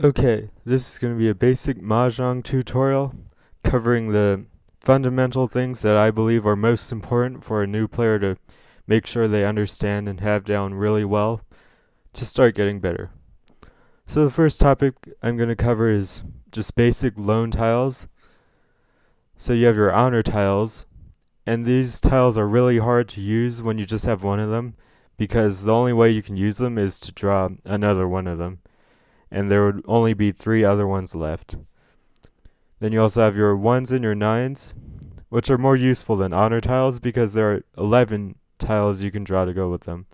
Okay, this is going to be a basic Mahjong tutorial covering the fundamental things that I believe are most important for a new player to make sure they understand and have down really well to start getting better. So the first topic I'm going to cover is just basic lone tiles. So you have your honor tiles, and these tiles are really hard to use when you just have one of them because the only way you can use them is to draw another one of them and there would only be three other ones left. Then you also have your ones and your nines, which are more useful than honor tiles because there are 11 tiles you can draw to go with them.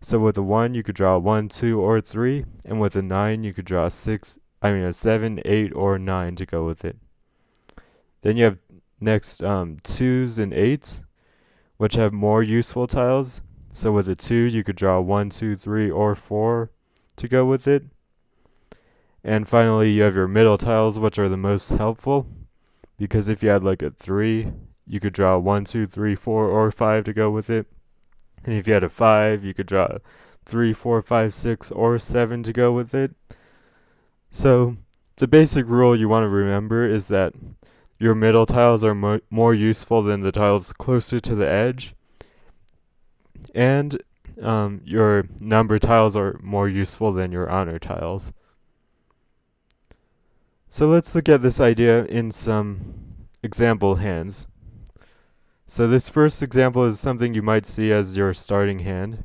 So with a 1, you could draw a 1, 2, or 3, and with a 9, you could draw a 6, I mean a 7, 8, or 9 to go with it. Then you have next um, 2s and 8s, which have more useful tiles. So with a 2, you could draw 1, 2, 3, or 4 to go with it. And finally, you have your middle tiles, which are the most helpful, because if you had like a 3, you could draw 1, 2, 3, 4, or 5 to go with it. And if you had a 5, you could draw 3, 4, 5, 6, or 7 to go with it. So, the basic rule you want to remember is that your middle tiles are mo more useful than the tiles closer to the edge. And um, your number tiles are more useful than your honor tiles. So let's look at this idea in some example hands. So this first example is something you might see as your starting hand.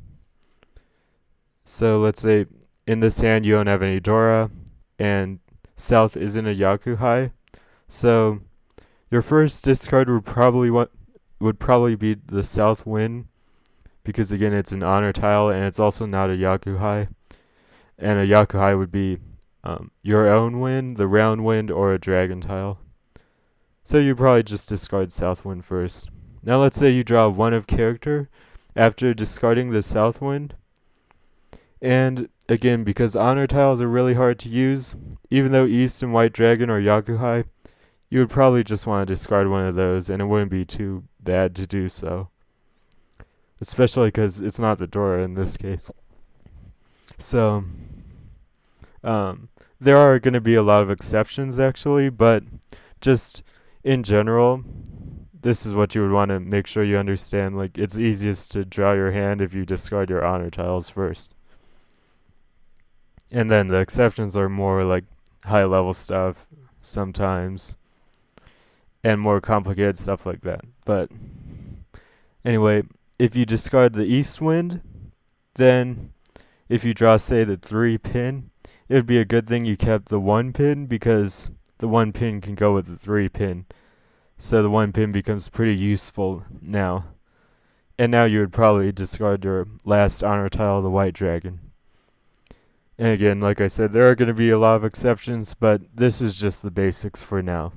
So let's say in this hand you don't have any Dora and South isn't a Yakuhai. So your first discard would probably want would probably be the South Wind because again it's an honor tile and it's also not a Yakuhai. And a Yakuhai would be um, your own wind, the round wind, or a dragon tile. So you probably just discard south wind first. Now let's say you draw one of character after discarding the south wind. And again, because honor tiles are really hard to use, even though east and white dragon are Yakuhai, you would probably just want to discard one of those and it wouldn't be too bad to do so. Especially because it's not the Dora in this case. So, um, there are going to be a lot of exceptions actually, but just in general, this is what you would want to make sure you understand. Like, it's easiest to draw your hand if you discard your honor tiles first. And then the exceptions are more like high level stuff sometimes and more complicated stuff like that. But anyway, if you discard the east wind, then if you draw, say, the three pin, it would be a good thing you kept the one pin because the one pin can go with the three pin. So the one pin becomes pretty useful now. And now you would probably discard your last honor tile, the white dragon. And again, like I said, there are going to be a lot of exceptions, but this is just the basics for now.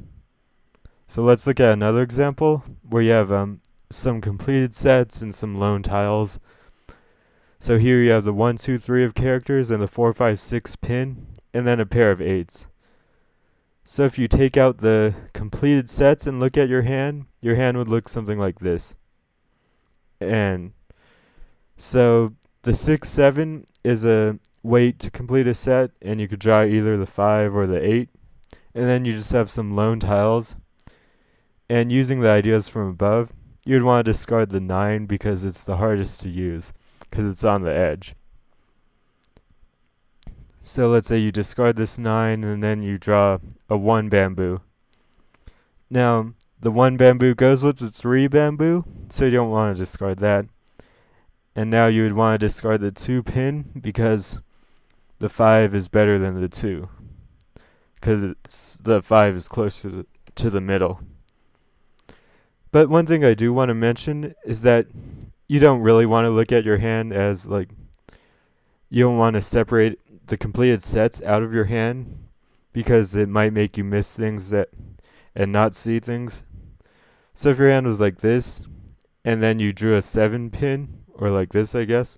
So let's look at another example where you have um, some completed sets and some lone tiles. So here you have the 1, 2, 3 of characters and the 4, 5, 6 pin, and then a pair of 8s. So if you take out the completed sets and look at your hand, your hand would look something like this. And so the 6, 7 is a wait to complete a set, and you could draw either the 5 or the 8. And then you just have some lone tiles. And using the ideas from above, you would want to discard the 9 because it's the hardest to use because it's on the edge. So let's say you discard this 9 and then you draw a 1 bamboo. Now, the 1 bamboo goes with the 3 bamboo, so you don't want to discard that. And now you would want to discard the 2 pin because the 5 is better than the 2. Because the 5 is closer to the, to the middle. But one thing I do want to mention is that you don't really want to look at your hand as like you don't want to separate the completed sets out of your hand because it might make you miss things that and not see things. So if your hand was like this and then you drew a 7 pin or like this I guess,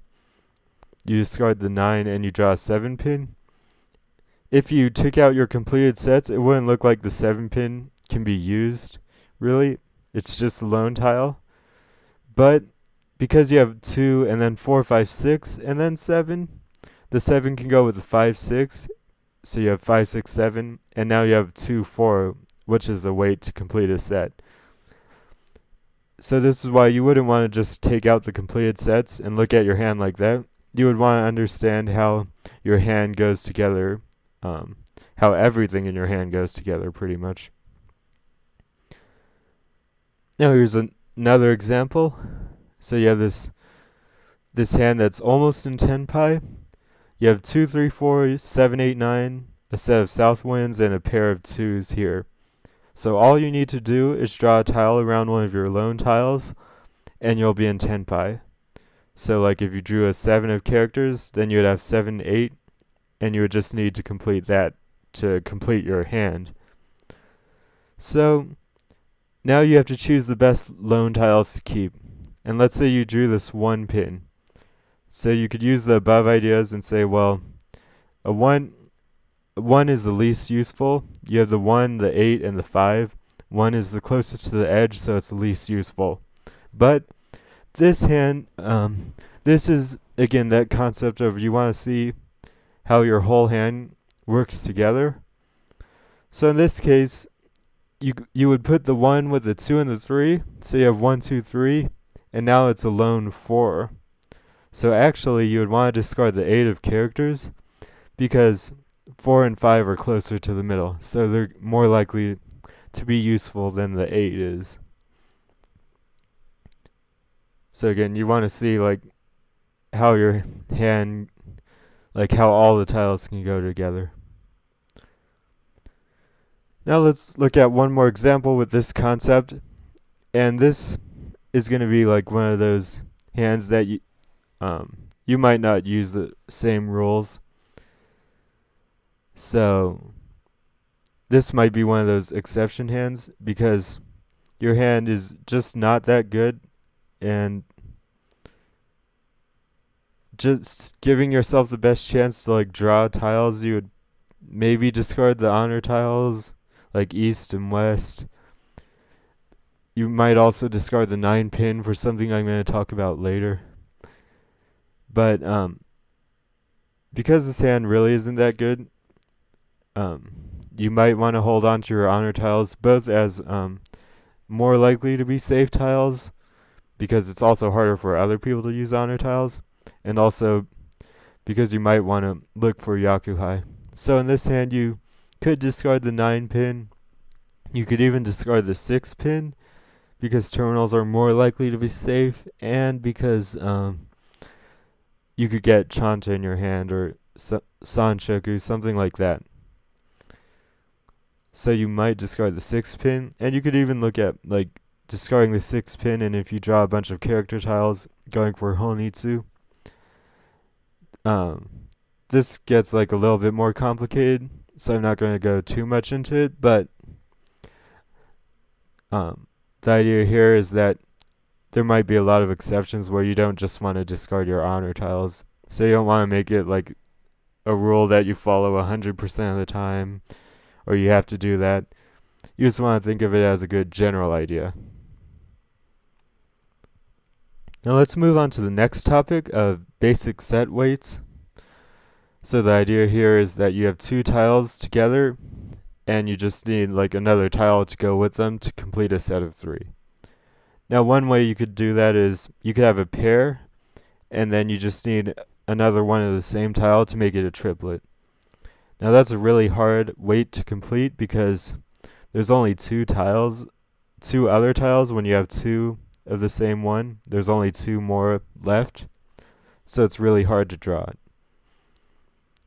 you discard the 9 and you draw a 7 pin. If you took out your completed sets, it wouldn't look like the 7 pin can be used, really. It's just a lone tile. But because you have two and then four, five, six, and then seven, the seven can go with the five, six, So you have five, six, seven, and now you have 2, 4, which is a wait to complete a set. So this is why you wouldn't want to just take out the completed sets and look at your hand like that. You would want to understand how your hand goes together, um, how everything in your hand goes together, pretty much. Now here's an another example. So you have this this hand that's almost in Tenpai. You have 2, 3, 4, 7, 8, 9, a set of south winds, and a pair of 2s here. So all you need to do is draw a tile around one of your lone tiles, and you'll be in Tenpai. So like if you drew a 7 of characters, then you would have 7, 8, and you would just need to complete that to complete your hand. So now you have to choose the best lone tiles to keep. And let's say you drew this one pin. So you could use the above ideas and say, well, a one one is the least useful. You have the one, the eight, and the five. One is the closest to the edge, so it's the least useful. But this hand, um, this is again that concept of you want to see how your whole hand works together. So in this case, you you would put the one with the two and the three, so you have one, two, three, and now it's a lone four. So actually, you would want to discard the eight of characters because four and five are closer to the middle, so they're more likely to be useful than the eight is. So again, you want to see like how your hand, like how all the tiles can go together. Now let's look at one more example with this concept. And this is going to be like one of those hands that you, um, you might not use the same rules. So this might be one of those exception hands because your hand is just not that good and just giving yourself the best chance to like draw tiles you would maybe discard the honor tiles like east and west. You might also discard the 9 pin for something I'm going to talk about later. But um, because this hand really isn't that good, um, you might want to hold on to your honor tiles both as um, more likely to be safe tiles because it's also harder for other people to use honor tiles and also because you might want to look for Yakuhai. So in this hand you could discard the 9 pin. You could even discard the 6 pin because terminals are more likely to be safe and because um, you could get Chanta in your hand or sa- Sanshoku, something like that. So you might discard the 6 pin and you could even look at like discarding the 6 pin and if you draw a bunch of character tiles going for Honitsu. Um, this gets like a little bit more complicated so I'm not going to go too much into it, but um, the idea here is that there might be a lot of exceptions where you don't just want to discard your honor tiles. So you don't want to make it like a rule that you follow 100% of the time, or you have to do that. You just want to think of it as a good general idea. Now let's move on to the next topic of basic set waits. So the idea here is that you have two tiles together and you just need like another tile to go with them to complete a set of three. Now one way you could do that is you could have a pair and then you just need another one of the same tile to make it a triplet. Now that's a really hard wait to complete because there's only two tiles, two other tiles when you have two of the same one. There's only two more left. So it's really hard to draw it.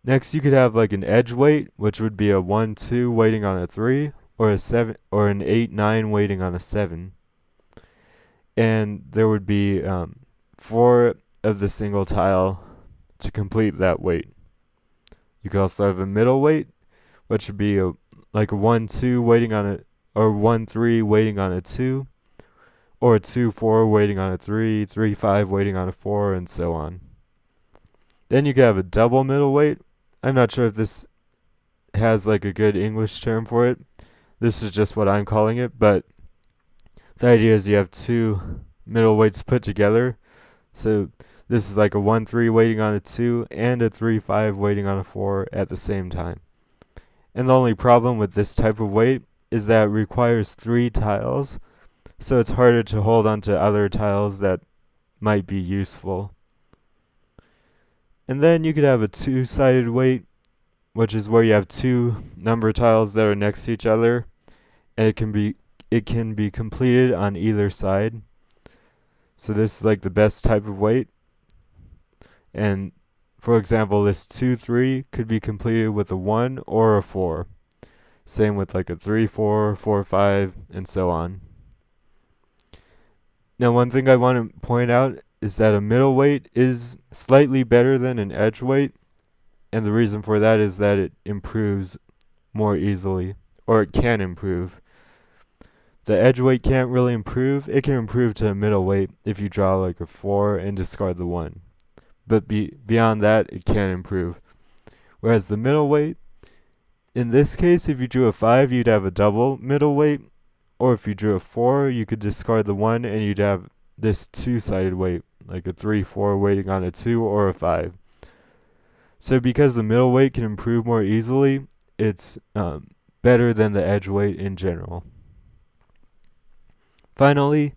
Next, you could have like an edge wait, which would be a 1 2 waiting on a 3, or a 7 or an 8 9 waiting on a 7. And there would be um, four of the single tile to complete that wait. You could also have a middle wait, which would be a like a 1 2 waiting on a or 1 3 waiting on a 2, or a 2 4 waiting on a 3, 3 5 waiting on a 4, and so on. Then you could have a double middle wait, I'm not sure if this has like a good English term for it. This is just what I'm calling it, but the idea is you have two middle waits put together. So this is like a 1 3 waiting on a 2 and a 3 5 waiting on a 4 at the same time. And the only problem with this type of wait is that it requires three tiles, so it's harder to hold onto other tiles that might be useful. And then you could have a two-sided wait, which is where you have two number tiles that are next to each other, and it can be it can be completed on either side. So this is like the best type of wait. And for example, this 2 3 could be completed with a 1 or a 4. Same with like a 3 4, 4 5, and so on. Now, one thing I want to point out is that a middle wait is slightly better than an edge wait, and the reason for that is that it improves more easily, or it can improve. The edge wait can't really improve. It can improve to a middle wait if you draw like a 4 and discard the 1. But be, beyond that, it can improve. Whereas the middle wait, in this case, if you drew a 5, you'd have a double middle wait. Or if you drew a 4, you could discard the 1 and you'd have this two-sided wait, like a 3-4 waiting on a 2 or a 5. So because the middle wait can improve more easily, it's um, better than the edge wait in general. Finally,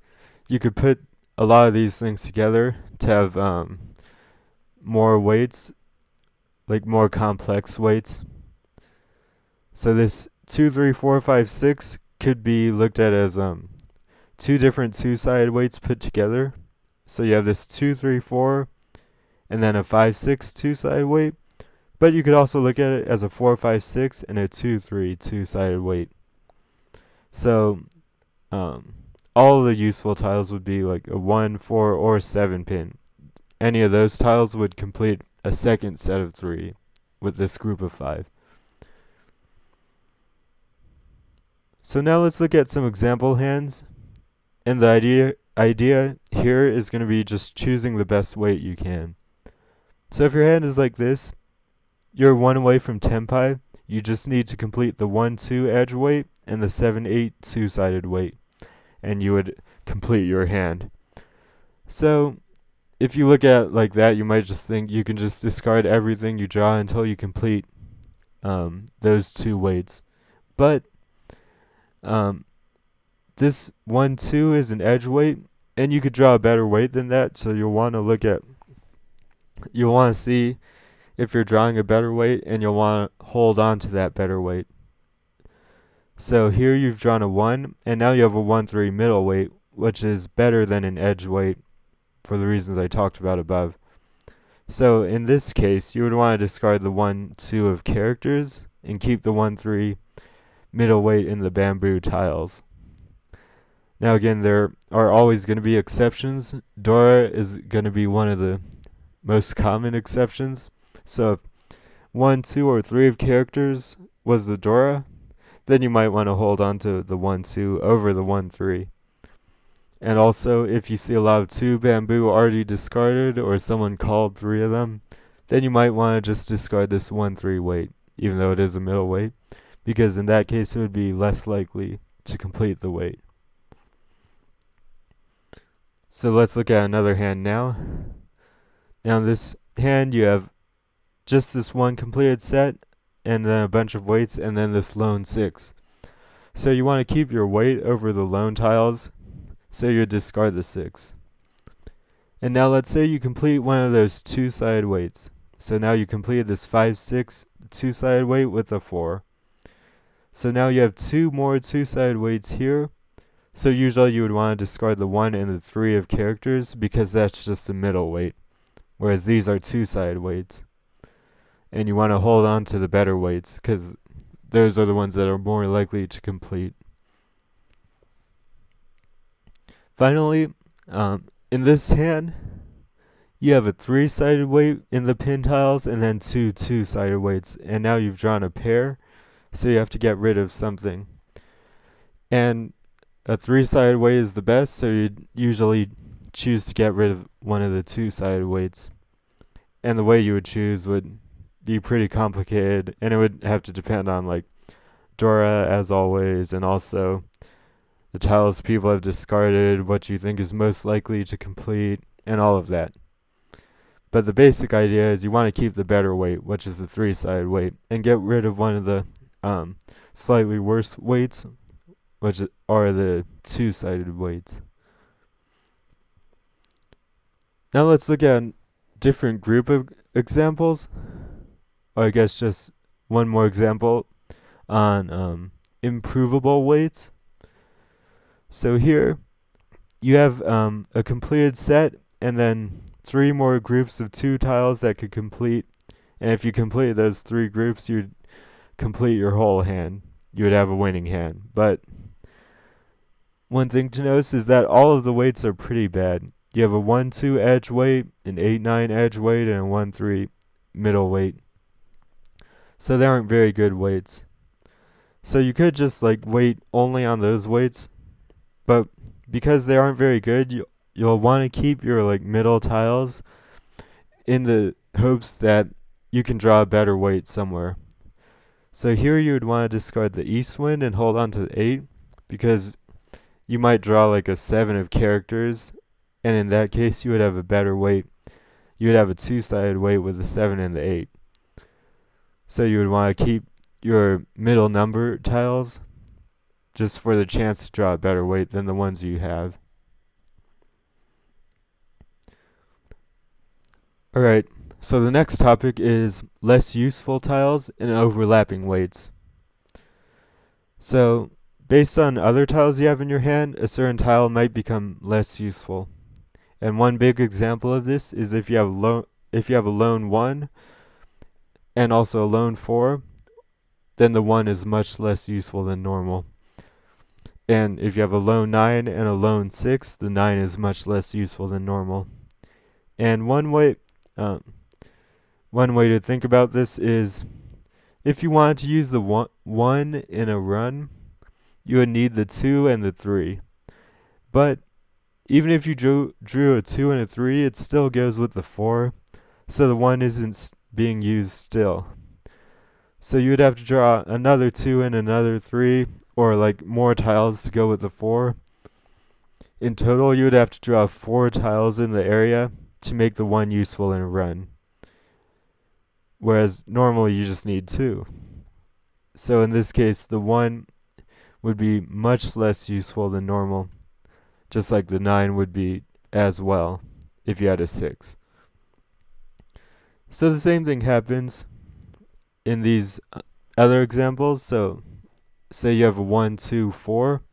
you could put a lot of these things together to have um, more waits, like more complex waits. So this two, three, four, five, six could be looked at as um, two different two-sided waits put together. So you have this two, three, four, and then a five, six two-sided wait. But you could also look at it as a four, five, six, and a two, three two-sided wait. So, um, all the useful tiles would be like a 1, 4, or 7 pin. Any of those tiles would complete a second set of 3 with this group of 5. So now let's look at some example hands. And the idea idea here is going to be just choosing the best wait you can. So if your hand is like this, you're one away from Tenpai. You just need to complete the 1-2 edge wait and the 7-8 two-sided wait and you would complete your hand. So, if you look at like that, you might just think you can just discard everything you draw until you complete um, those two waits. But um, this one two is an edge wait, and you could draw a better wait than that. So you'll want to look at, you'll want to see if you're drawing a better wait, and you'll want to hold on to that better wait. So here you've drawn a 1, and now you have a 1-3 middle wait, which is better than an edge wait for the reasons I talked about above. So in this case, you would want to discard the 1-2 of characters and keep the 1-3 middle wait in the bamboo tiles. Now again, there are always going to be exceptions. Dora is going to be one of the most common exceptions. So if 1, 2, or 3 of characters was the Dora, then you might want to hold on to the 1-2 over the 1-3. And also, if you see a lot of 2 bamboo already discarded or someone called 3 of them, then you might want to just discard this 1-3 wait, even though it is a middle wait, because in that case it would be less likely to complete the wait. So let's look at another hand now. Now this hand you have just this one completed set and then a bunch of waits, and then this lone 6. So you want to keep your wait over the lone tiles, so you discard the 6. And now let's say you complete one of those two-sided waits. So now you completed this 5, 6 two-sided wait with a 4. So now you have two more two-sided waits here. So usually you would want to discard the 1 and the 3 of characters because that's just a middle wait. Whereas these are two-sided waits and you want to hold on to the better waits because those are the ones that are more likely to complete. Finally, um, in this hand, you have a three-sided wait in the pin tiles and then two two-sided waits. And now you've drawn a pair, so you have to get rid of something. And a three-sided wait is the best, so you'd usually choose to get rid of one of the two-sided waits. And the way you would choose would be pretty complicated, and it would have to depend on like Dora as always, and also the tiles people have discarded, what you think is most likely to complete, and all of that. But the basic idea is you want to keep the better wait, which is the three-sided wait, and get rid of one of the um, slightly worse waits, which are the two-sided waits. Now let's look at different group of examples, or I guess just one more example on um, improvable waits. So here you have um, a completed set and then three more groups of two tiles that could complete. And if you complete those three groups, you'd complete your whole hand. You would have a winning hand. But one thing to notice is that all of the waits are pretty bad. You have a 1 2 edge wait, an 8 9 edge wait, and a 1 3 middle wait. So they aren't very good waits. So you could just like wait only on those waits, but because they aren't very good, you you'll want to keep your like middle tiles in the hopes that you can draw a better wait somewhere. So here you would want to discard the east wind and hold on to the 8 because you might draw like a 7 of characters and in that case you would have a better wait. You would have a two-sided wait with the 7 and the 8. So you would want to keep your middle number tiles just for the chance to draw a better wait than the ones you have. Alright, so the next topic is less useful tiles and overlapping waits. So, based on other tiles you have in your hand, a certain tile might become less useful. And one big example of this is if you have lo if you have a lone 1 and also a lone 4, then the 1 is much less useful than normal. And if you have a lone 9 and a lone 6, the 9 is much less useful than normal. And one way, um, one way to think about this is if you want to use the one, 1 in a run, you would need the 2 and the 3. But even if you drew, drew a 2 and a 3, it still goes with the 4, so the 1 isn't being used still. So you would have to draw another 2 and another 3, or like more tiles to go with the 4. In total, you would have to draw 4 tiles in the area to make the 1 useful in a run. Whereas normally you just need 2. So in this case, the 1 would be much less useful than normal, just like the 9 would be as well if you had a 6. So the same thing happens in these uh, other examples. So say you have a 1, 2, 4.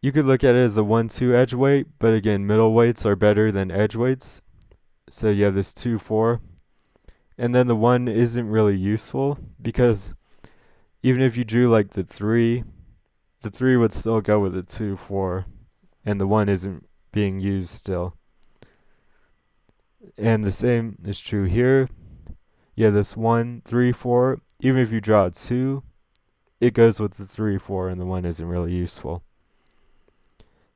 You could look at it as a 1, 2 edge wait, but again, middle waits are better than edge waits. So you have this 2, 4. And then the 1 isn't really useful because even if you drew like the 3, the 3 would still go with the 2, 4. And the 1 isn't being used still. And the same is true here. Have this one, three, four, Even if you draw a 2, it goes with the 3, 4, and the 1 isn't really useful.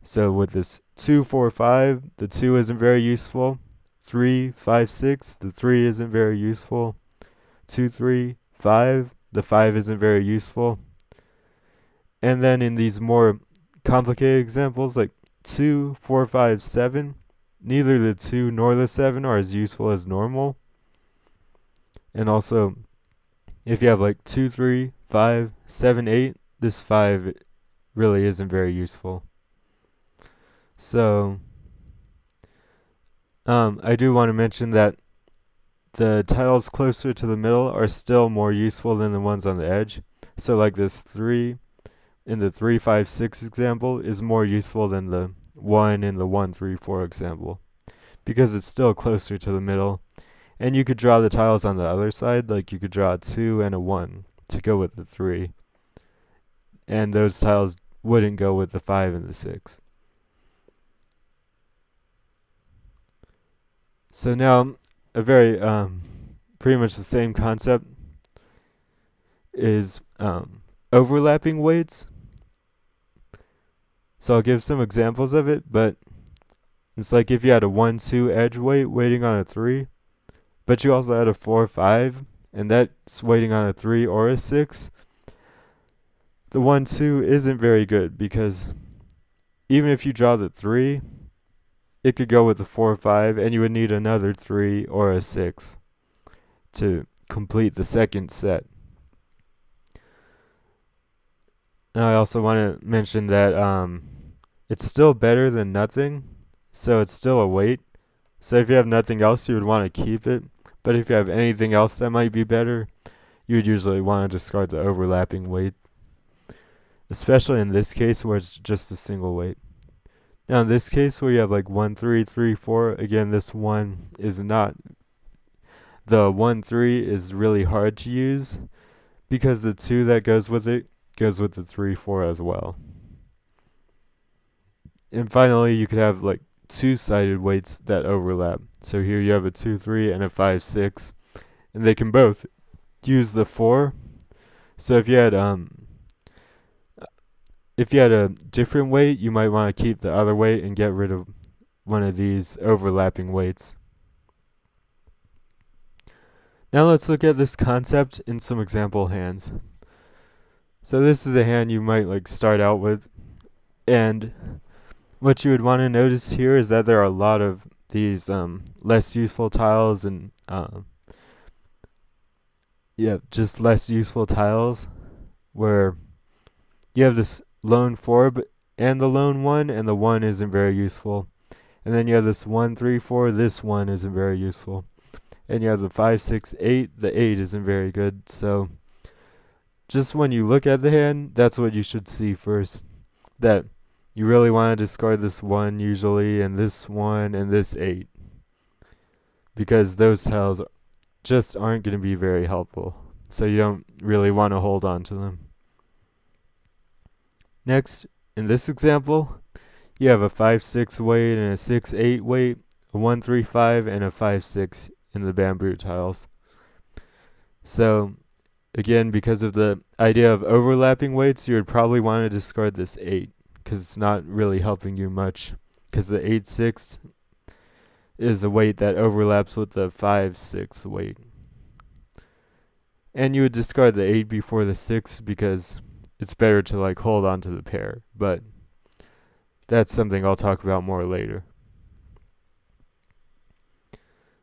So with this two, four, five, the 2 isn't very useful. Three, five, six, the 3 isn't very useful. 2, 3, 5, the 5 isn't very useful. And then in these more complicated examples, like 2, 4, 5, 7, neither the 2 nor the 7 are as useful as normal. And also, if you have like 2, 3, 5, 7, 8, this 5 really isn't very useful. So, um, I do want to mention that the tiles closer to the middle are still more useful than the ones on the edge. So like this 3 in the 3, 5, 6 example is more useful than the 1 in the 1, 3, 4 example. Because it's still closer to the middle. And you could draw the tiles on the other side, like you could draw a 2 and a 1 to go with the 3. And those tiles wouldn't go with the 5 and the 6. So now, a very, um, pretty much the same concept is um, overlapping waits. So I'll give some examples of it, but it's like if you had a 1 2 edge wait waiting on a 3, but you also had a 4 5, and that's waiting on a 3 or a 6, the 1 2 isn't very good because even if you draw the 3, it could go with a 4 or 5, and you would need another 3 or a 6 to complete the second set. Now I also want to mention that um, it's still better than nothing, so it's still a wait. So if you have nothing else, you would want to keep it. But if you have anything else that might be better, you would usually want to discard the overlapping wait. Especially in this case where it's just a single wait. Now in this case where you have like 1, 3, 3, 4, again this 1 is not, the 1, 3 is really hard to use because the 2 that goes with it goes with the 3, 4 as well. And finally you could have like two-sided waits that overlap. So here you have a 2, 3 and a 5, 6 and they can both use the 4. So if you had um if you had a different wait, you might want to keep the other wait and get rid of one of these overlapping waits. Now let's look at this concept in some example hands. So this is a hand you might like start out with and what you would want to notice here is that there are a lot of these um, less useful tiles and uh, yeah, just less useful tiles where you have this lone 4 and the lone 1, and the 1 isn't very useful. And then you have this 1, 3, 4, this 1 isn't very useful. And you have the 5, 6, 8, the 8 isn't very good. So just when you look at the hand, that's what you should see first. That you really want to discard this 1 usually, and this 1, and this 8. Because those tiles just aren't going to be very helpful. So you don't really want to hold on to them. Next, in this example, you have a 5-6 wait and a 6-8 wait, a 1-3-5 and a 5-6 in the bamboo tiles. So, again, because of the idea of overlapping waits, you would probably want to discard this 8 because it's not really helping you much because the 8-6 is a wait that overlaps with the 5-6 wait. And you would discard the 8 before the 6 because it's better to like hold on to the pair, but that's something I'll talk about more later.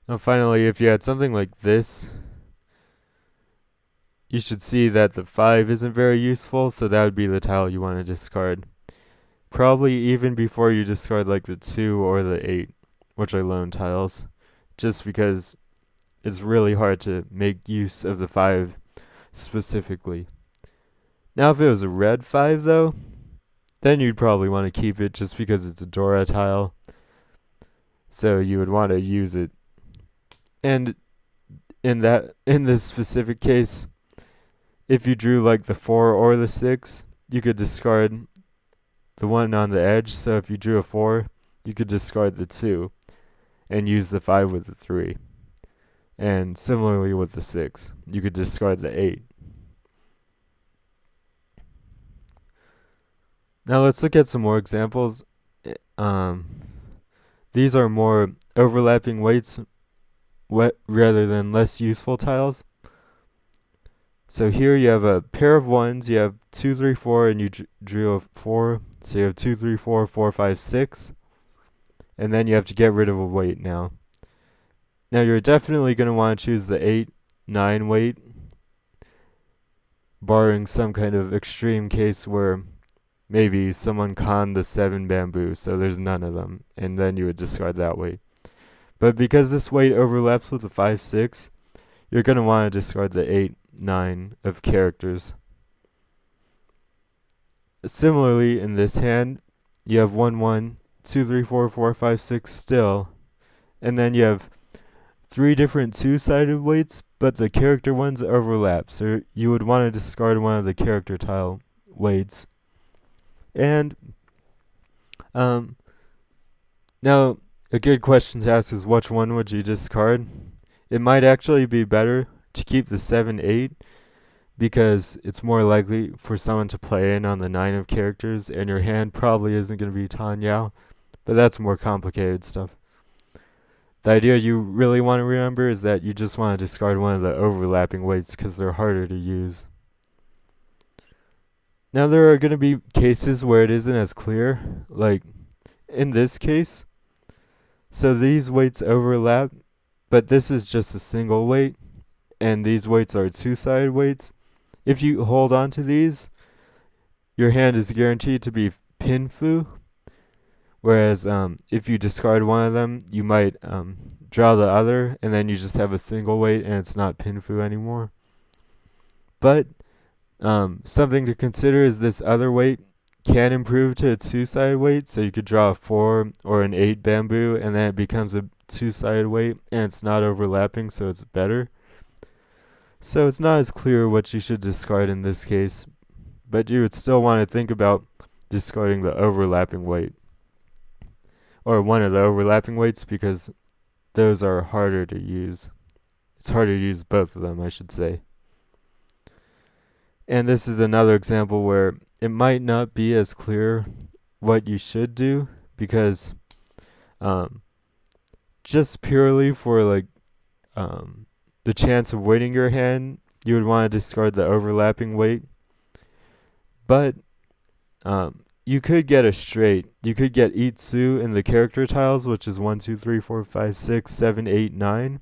Now finally, if you had something like this, you should see that the 5 isn't very useful, so that would be the tile you want to discard. Probably even before you discard like the 2 or the 8, which are lone tiles, just because it's really hard to make use of the 5 specifically. Now, if it was a red 5, though, then you'd probably want to keep it just because it's a Dora tile. So you would want to use it. And in that in this specific case, if you drew like the 4 or the 6, you could discard the one on the edge. So if you drew a 4, you could discard the 2 and use the 5 with the 3. And similarly with the 6, you could discard the 8 Now let's look at some more examples. Um, these are more overlapping waits rather than less useful tiles. So here you have a pair of ones, you have two, three, four, and you drew a 4. So you have 2, 3, 4, 4, 5, 6. And then you have to get rid of a wait now. Now you're definitely going to want to choose the 8, 9 wait, barring some kind of extreme case where maybe someone conned the seven bamboo, so there's none of them, and then you would discard that wait. But because this wait overlaps with the 5 6, you're going to want to discard the 8 9 of characters. Similarly, in this hand, you have 1 1, 2 3 4 4 5 6 still, and then you have three different two sided waits, but the character ones overlap, so you would want to discard one of the character tile waits. And um, now a good question to ask is which one would you discard? It might actually be better to keep the 7 8 because it's more likely for someone to play in on the 9 of characters, and your hand probably isn't going to be Tan Yao, but that's more complicated stuff. The idea you really want to remember is that you just want to discard one of the overlapping waits because they're harder to use. Now there are going to be cases where it isn't as clear, like in this case. So these waits overlap, but this is just a single wait, and these waits are two-sided waits. If you hold on to these, your hand is guaranteed to be pin fu. Whereas um, if you discard one of them, you might um, draw the other, and then you just have a single wait, and it's not pin fu anymore. But um, something to consider is this other wait can improve to a two-sided wait, so you could draw a four or an eight bamboo, and then it becomes a two-sided wait, and it's not overlapping, so it's better. So it's not as clear what you should discard in this case, but you would still want to think about discarding the overlapping wait, or one of the overlapping waits, because those are harder to use. It's harder to use both of them, I should say. And this is another example where it might not be as clear what you should do because um, just purely for like um, the chance of winning your hand, you would want to discard the overlapping wait. But um, you could get a straight. You could get Ittsu in the character tiles, which is 1, 2, 3, 4, 5, 6, 7, 8, 9.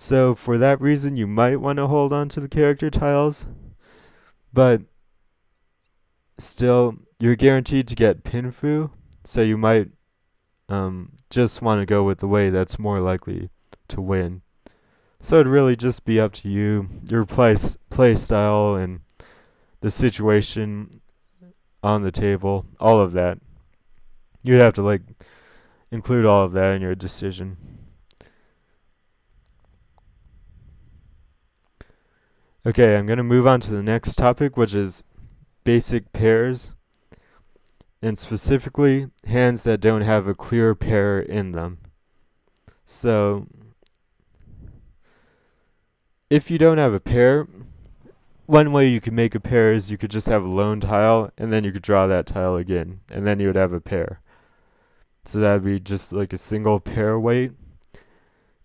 So for that reason, you might want to hold on to the character tiles. But still, you're guaranteed to get Pinfu, so you might um, just want to go with the way that's more likely to win. So it'd really just be up to you, your play, play style, and the situation on the table, all of that. You'd have to like include all of that in your decision. Okay, I'm going to move on to the next topic, which is basic pairs, and specifically hands that don't have a clear pair in them. So, if you don't have a pair, one way you could make a pair is you could just have a lone tile, and then you could draw that tile again, and then you would have a pair. So that would be just like a single pair wait.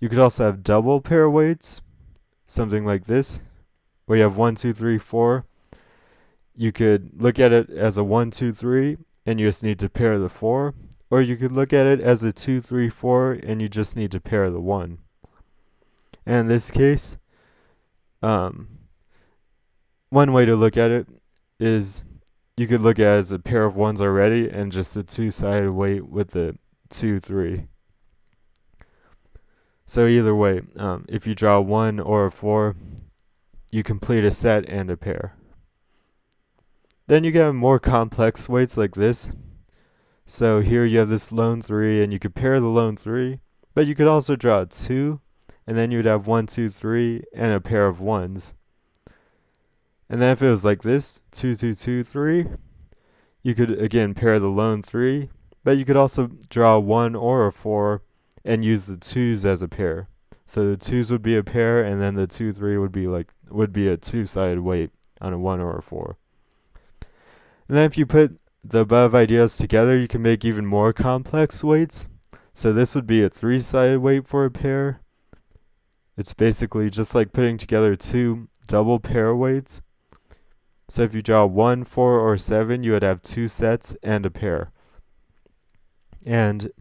You could also have double pair waits, something like this, where you have one, two, three, four, you could look at it as a 1, 2, 3, and you just need to pair the 4. Or you could look at it as a 2, 3, 4, and you just need to pair the 1. And in this case, um, one way to look at it is you could look at as a pair of 1s already and just a two-sided wait with the 2, 3. So either way, um, if you draw 1 or a 4, you complete a set and a pair. Then you get more complex waits like this. So here you have this lone 3, and you could pair the lone 3, but you could also draw a 2, and then you'd have one, two, three, and a pair of 1s. And then if it was like this, two, two, two, three, you could again pair the lone 3, but you could also draw 1 or a 4 and use the 2s as a pair. So the 2s would be a pair, and then the 2, 3 would be like would be a two-sided wait on a 1 or a 4. And then if you put the above ideas together, you can make even more complex waits. So this would be a three-sided wait for a pair. It's basically just like putting together two double pair waits. So if you draw 1, 4, or 7, you would have two sets and a pair. And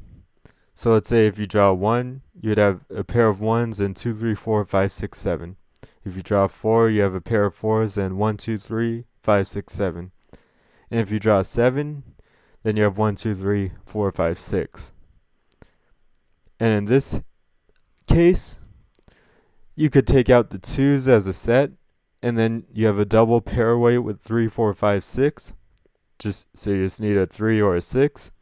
so let's say if you draw 1, you would have a pair of 1s and 2, 3, 4, 5, 6, 7. If you draw 4, you have a pair of 4s and 1, 2, 3, 5, 6, 7. And if you draw 7, then you have one, two, three, four, five, six. And in this case, you could take out the 2s as a set, and then you have a double pair wait with three, four, five, six. Just so you just need a 3 or a 6.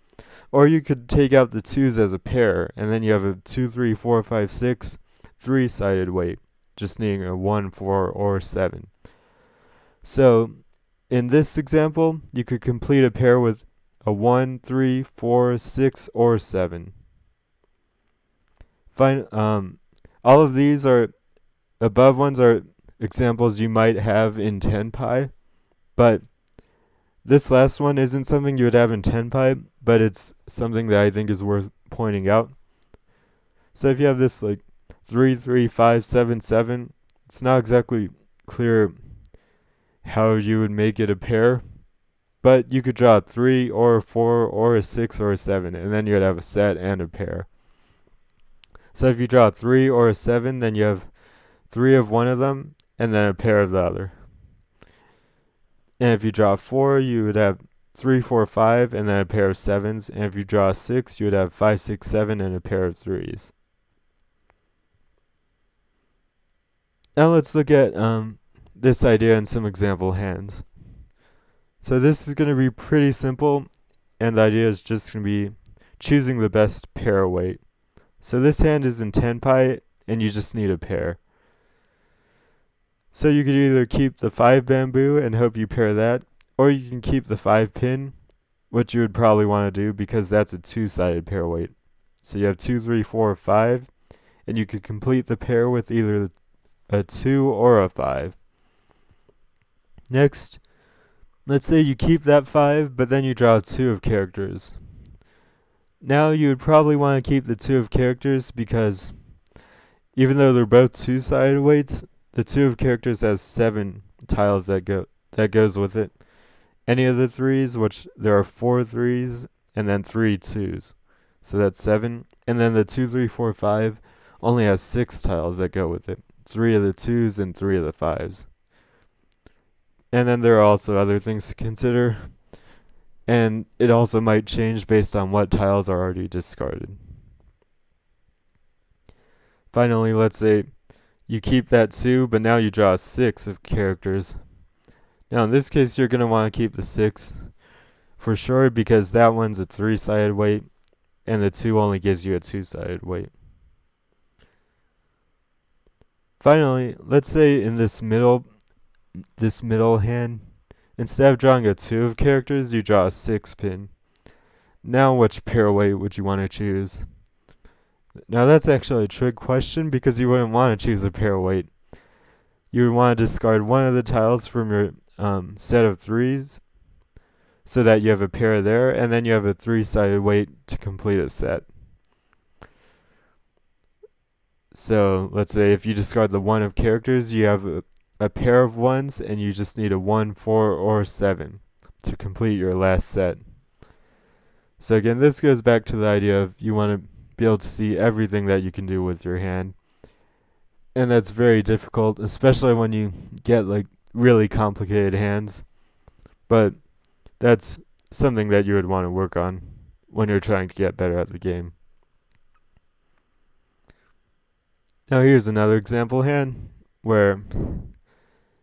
Or you could take out the 2s as a pair, and then you have a two, three, four, five, six, three-sided wait, just needing a 1, 4, or 7. So in this example, you could complete a pair with a 1, 3, 4, 6, or 7. Fine, um, all of these are, above ones are examples you might have in Tenpai, but this last one isn't something you would have in Tenpai, but it's something that I think is worth pointing out. So if you have this like 3, 3, 5, 7, 7, it's not exactly clear how you would make it a pair. But you could draw a 3 or a 4 or a 6 or a 7, and then you'd have a set and a pair. So if you draw a 3 or a 7, then you have 3 of one of them, and then a pair of the other. And if you draw four, you would have three, four, five, and then a pair of sevens. And if you draw six, you would have five, six, seven, and a pair of threes. Now let's look at um, this idea in some example hands. So this is going to be pretty simple, and the idea is just going to be choosing the best pair wait. So this hand is in tenpai, and you just need a pair. So you could either keep the 5 bamboo and hope you pair that, or you can keep the 5 pin, which you would probably want to do because that's a two-sided pair wait. So you have two, three, four, five, and you could complete the pair with either a 2 or a 5. Next, let's say you keep that 5, but then you draw 2 of characters. Now you would probably want to keep the 2 of characters because even though they're both two-sided waits, the two of characters has seven tiles that go that goes with it. Any of the threes, which there are four threes and then three twos. So that's seven. And then the two, three, four, five only has six tiles that go with it. Three of the twos and three of the fives. And then there are also other things to consider. And it also might change based on what tiles are already discarded. Finally, let's say you keep that 2, but now you draw 6 of characters. Now in this case, you're going to want to keep the 6 for sure because that one's a 3-sided wait, and the 2 only gives you a 2-sided wait. Finally, let's say in this middle this middle hand, instead of drawing a 2 of characters, you draw a 6 pin. Now which pair wait would you want to choose? Now that's actually a trick question because you wouldn't want to choose a pair wait. You would want to discard one of the tiles from your um, set of threes so that you have a pair there, and then you have a three-sided wait to complete a set. So let's say if you discard the one of characters, you have a, a pair of ones, and you just need a one, four, or seven to complete your last set. So again, this goes back to the idea of you want to be able to see everything that you can do with your hand. And that's very difficult, especially when you get like really complicated hands. But that's something that you would want to work on when you're trying to get better at the game. Now here's another example hand where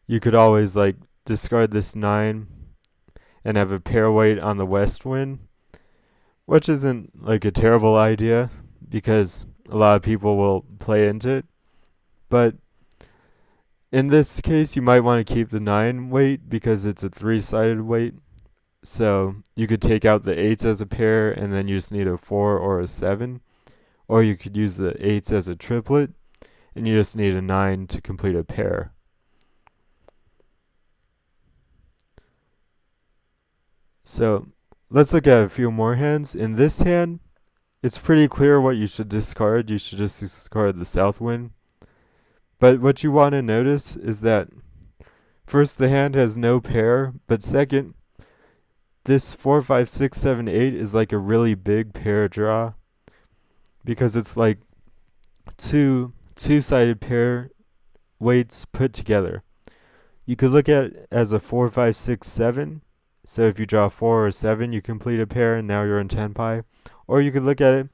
you could always like discard this 9 and have a pair wait on the west wind, which isn't like a terrible idea, because a lot of people will play into it. But in this case, you might want to keep the 9 wait because it's a three sided wait. So you could take out the 8s as a pair and then you just need a 4 or a 7. Or you could use the 8s as a triplet and you just need a 9 to complete a pair. So let's look at a few more hands. In this hand, it's pretty clear what you should discard. You should just discard the south wind. But what you want to notice is that first the hand has no pair, but second, this 4, 5, 6, 7, 8 is like a really big pair draw because it's like two two-sided pair waits put together. You could look at it as a 4, 5, 6, 7. So if you draw 4 or 7, you complete a pair and now you're in tenpai. Or you could look at it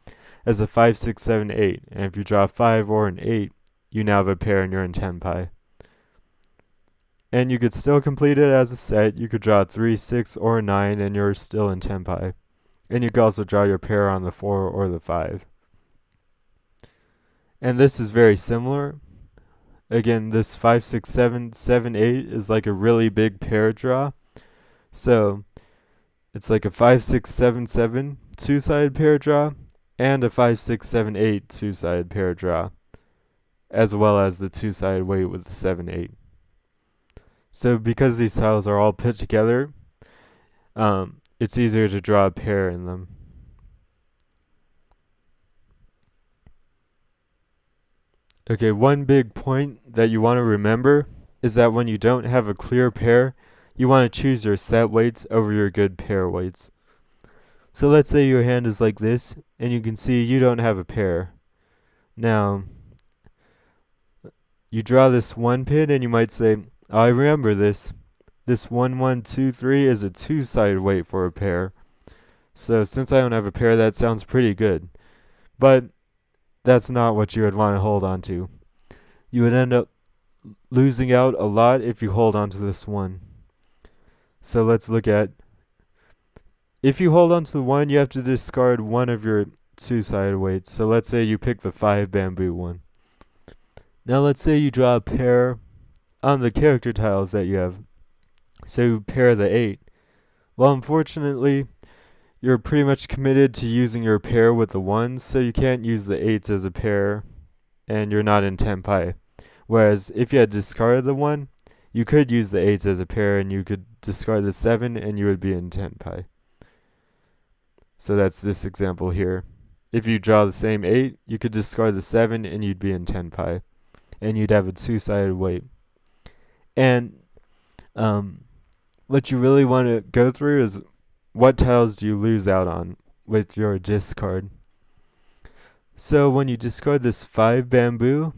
as a 5, 6, 7, 8. And if you draw 5 or an 8, you now have a pair and you're in tenpai. And you could still complete it as a set. You could draw 3, 6, or 9, and you're still in tenpai. And you could also draw your pair on the 4 or the 5. And this is very similar. Again, this 5, 6, 7, 7, 8 is like a really big pair draw. So it's like a 5, 6, 7, 7 two-sided pair draw and a 5, 6, 7, 8 two-sided pair draw, as well as the two-sided wait with the 7, 8. So because these tiles are all put together, um, it's easier to draw a pair in them. Okay, one big point that you want to remember is that when you don't have a clear pair, you want to choose your set waits over your good pair waits. So let's say your hand is like this, and you can see you don't have a pair. Now, you draw this one pin, and you might say, I remember this. this 1, 1, 2, 3 is a two-sided wait for a pair. So since I don't have a pair, that sounds pretty good. But that's not what you would want to hold on to. You would end up losing out a lot if you hold on to this one. So let's look at if you hold on to the one, you have to discard one of your two-sided waits. So let's say you pick the five bamboo one. Now let's say you draw a pair on the character tiles that you have. So you pair the eight. Well, unfortunately, you're pretty much committed to using your pair with the ones, so you can't use the eights as a pair, and you're not in tenpai. Whereas if you had discarded the one, you could use the eights as a pair, and you could discard the seven, and you would be in tenpai. So that's this example here. If you draw the same 8, you could discard the 7 and you'd be in tenpai. And you'd have a two-sided wait. And um, what you really want to go through is what tiles do you lose out on with your discard. So when you discard this 5 bamboo,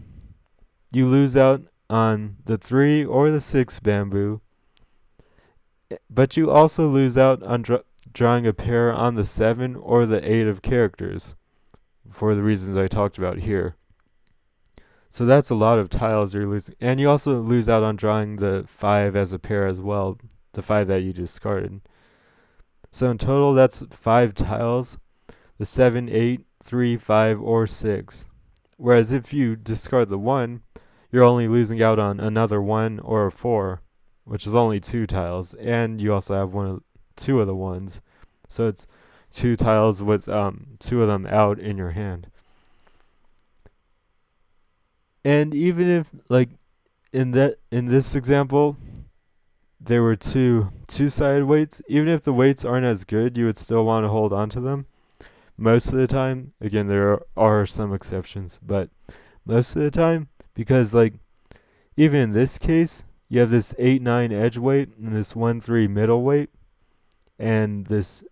you lose out on the 3 or the 6 bamboo. But you also lose out on drawing a pair on the 7 or the 8 of characters, for the reasons I talked about here. So that's a lot of tiles you're losing. And you also lose out on drawing the 5 as a pair as well, the 5 that you discarded. So in total, that's 5 tiles, the 7, 8, 3, 5, or 6. Whereas if you discard the 1, you're only losing out on another 1 or a 4, which is only 2 tiles, and you also have one of two of the ones. So it's two tiles with um, two of them out in your hand. And even if like in that in this example there were two two-sided waits, even if the waits aren't as good, you would still want to hold on to them. Most of the time, again there are some exceptions, but most of the time because like even in this case, you have this 8 9 edge wait and this 1 3 middle wait and this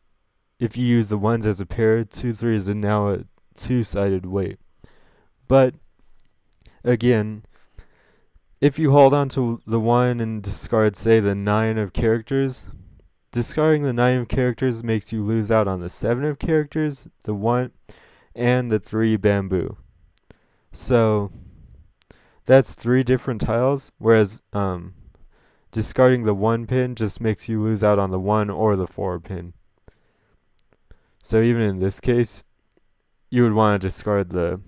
if you use the ones as a pair, two three is now a two-sided wait. But again, if you hold on to the one and discard, say, the nine of characters, discarding the nine of characters makes you lose out on the seven of characters, the one, and the three bamboo. So that's three different tiles, whereas um, discarding the one pin just makes you lose out on the one or the four pin. So even in this case, you would want to discard the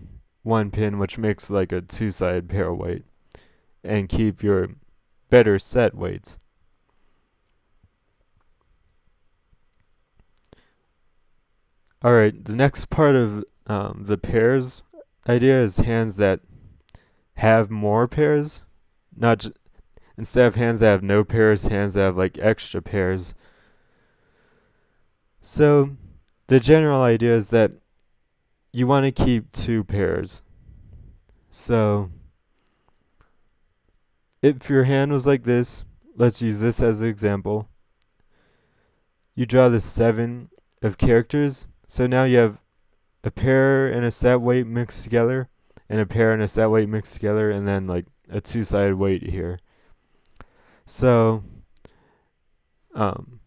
one pin, which makes like a two-sided pair wait, and keep your better set waits. Alright, the next part of um, the pairs idea is hands that have more pairs, not instead of hands that have no pairs, hands that have like extra pairs. So the general idea is that you want to keep two pairs. So if your hand was like this, let's use this as an example. You draw the seven of characters. So now you have a pair and a set wait mixed together, and a pair and a set wait mixed together, and then like a two-sided wait here. So, um,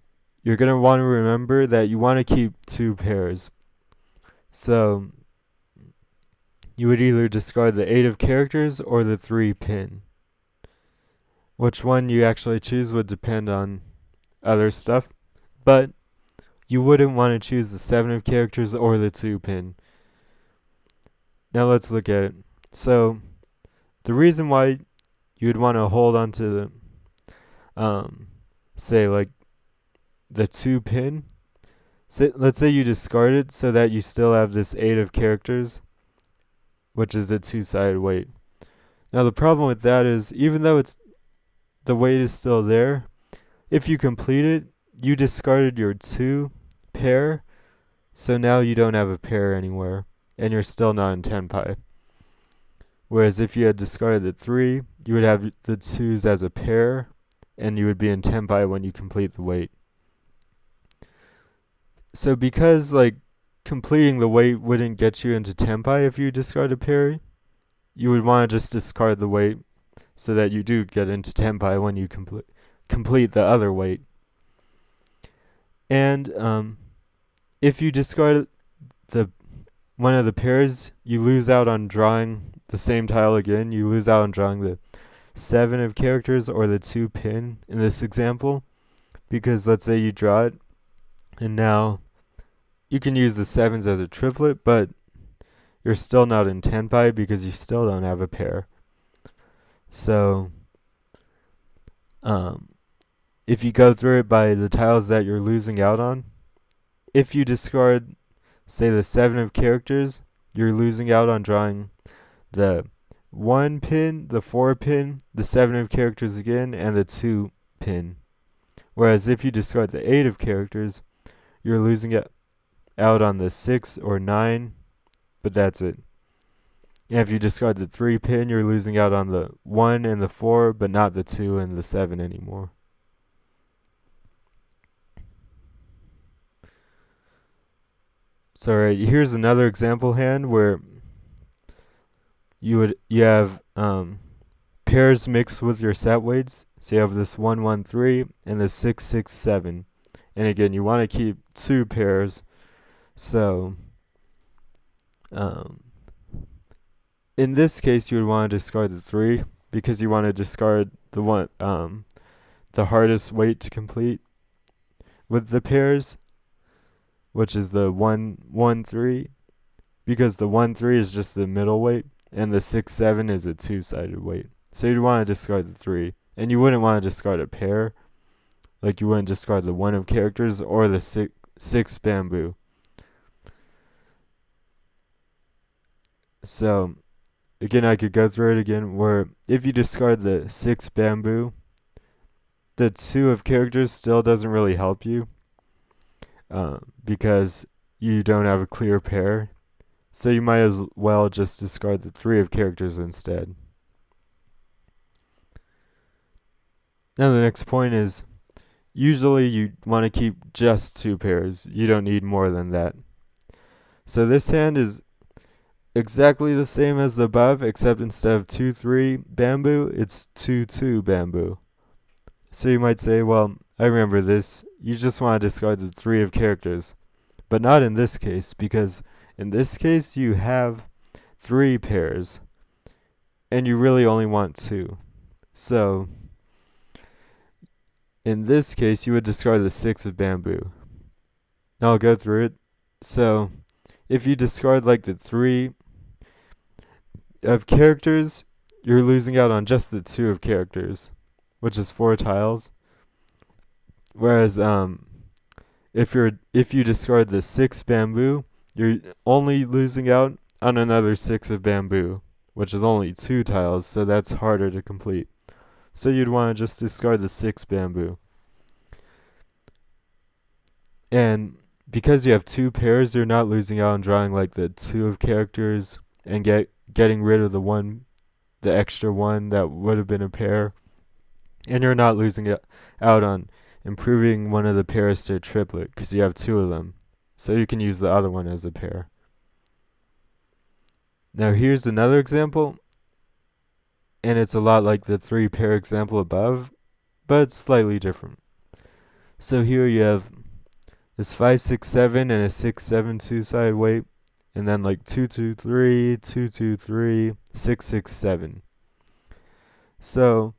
you're going to want to remember that you want to keep two pairs. So you would either discard the 8 of characters or the 3 pin. Which one you actually choose would depend on other stuff, but you wouldn't want to choose the 7 of characters or the 2 pin. Now let's look at it. So, the reason why you'd want to hold on to the, um, say, like the two pin. So, let's say you discard it so that you still have this eight of characters, which is a two-sided wait. Now the problem with that is even though it's the wait is still there, if you complete it, you discarded your two pair, so now you don't have a pair anywhere, and you're still not in tenpai. Whereas if you had discarded the three, you would have the twos as a pair, and you would be in tenpai when you complete the wait so because like completing the wait wouldn't get you into tenpai if you discard a pair, you would want to just discard the wait so that you do get into tenpai when you complete complete the other wait. And um, if you discard the one of the pairs, you lose out on drawing the same tile again. You lose out on drawing the seven of characters or the two pin in this example. Because let's say you draw it, and now you can use the sevens as a triplet, but you're still not in Tenpai because you still don't have a pair. So, um, if you go through it by the tiles that you're losing out on, if you discard, say, the seven of characters, you're losing out on drawing the one pin, the four pin, the seven of characters again, and the two pin. Whereas if you discard the eight of characters, you're losing out on the six or nine, but that's it. If you discard the three pin, you're losing out on the one and the four, but not the two and the seven anymore. So right, here's another example hand where you would you have um, pairs mixed with your set waits. So you have this one one three and the six six seven, and again you want to keep two pairs. So um, in this case you would want to discard the three because you want to discard the one um, the hardest wait to complete with the pairs, which is the one one three, because the one three is just the middle wait and the 6 7 is a two sided wait. So you'd want to discard the 3. And you wouldn't want to discard a pair. Like you wouldn't discard the 1 of characters or the 6, six bamboo. So, again, I could go through it again. Where if you discard the 6 bamboo, the 2 of characters still doesn't really help you. Uh, because you don't have a clear pair. So you might as well just discard the three of characters instead. Now the next point is usually you want to keep just two pairs. You don't need more than that. So this hand is exactly the same as the above, except instead of 2 3 bamboo, it's 2 2 bamboo. So you might say, well, I remember this. You just want to discard the three of characters. But not in this case, because in this case, you have three pairs, and you really only want two. So, in this case, you would discard the six of bamboo. Now I'll go through it. So, if you discard like the three of characters, you're losing out on just the two of characters, which is four tiles. Whereas, um, if you're if you discard the six bamboo, you're only losing out on another six of bamboo, which is only two tiles, so that's harder to complete. So you'd want to just discard the six bamboo. And because you have two pairs, you're not losing out on drawing like the two of characters and get getting rid of the one, the extra one that would have been a pair. And you're not losing it out on improving one of the pairs to a triplet because you have two of them. So you can use the other one as a pair. Now here's another example. And it's a lot like the three pair example above, but slightly different. So here you have this 567 and a 672 two side wait, and then like 223, 223, 667. So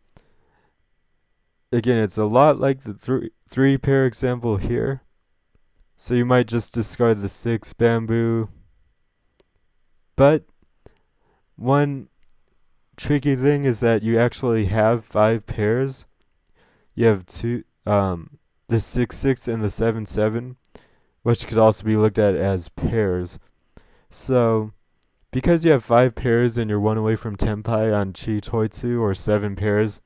again, it's a lot like the three three pair example here, so you might just discard the six bamboo. But one tricky thing is that you actually have five pairs. You have two um the six six and the seven seven, which could also be looked at as pairs. So because you have five pairs and you're one away from Tenpai on Chi Toitsu or seven pairs,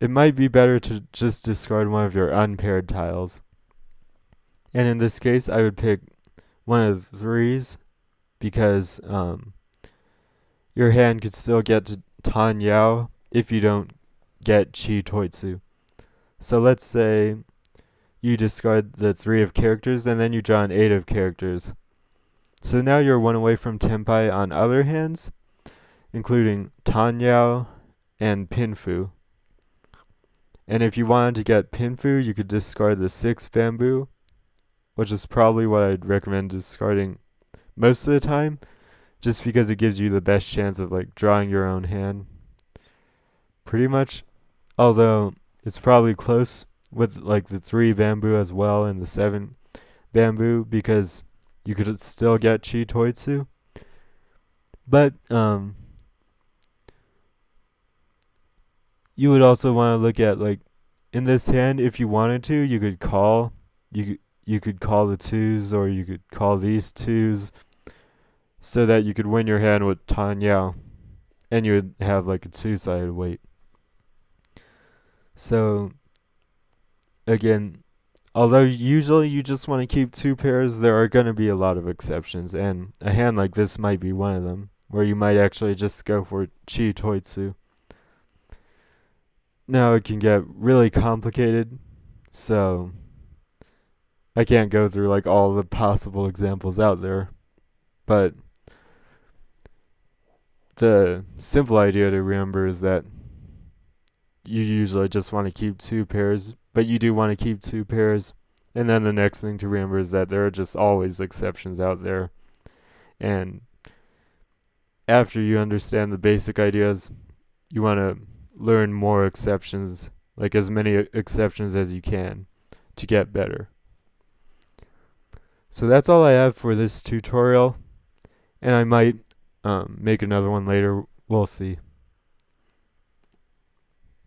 it might be better to just discard one of your unpaired tiles. And in this case, I would pick one of the threes because um, your hand could still get to Tan Yao if you don't get Chi Toitsu. So let's say you discard the three of characters and then you draw an eight of characters. So now you're one away from Tenpai on other hands, including Tanyao and Pinfu. And if you wanted to get Pinfu, you could discard the six bamboo, which is probably what I'd recommend discarding most of the time, just because it gives you the best chance of like drawing your own hand. Pretty much, although it's probably close with like the three bamboo as well and the seven bamboo because you could still get Chi-Toitsu. But um you would also want to look at like in this hand if you wanted to, you could call you you could call the twos or you could call these twos so that you could win your hand with Tan Yao and you would have like a two-sided wait. So again, although usually you just want to keep two pairs, there are going to be a lot of exceptions, and a hand like this might be one of them, where you might actually just go for Chi-Toitsu. Now it can get really complicated, so I can't go through like all the possible examples out there, but the simple idea to remember is that you usually just want to keep two pairs, but you do want to keep two pairs. And then the next thing to remember is that there are just always exceptions out there. And after you understand the basic ideas, you want to learn more exceptions, like as many exceptions as you can to get better. So that's all I have for this tutorial, and I might um, make another one later. We'll see.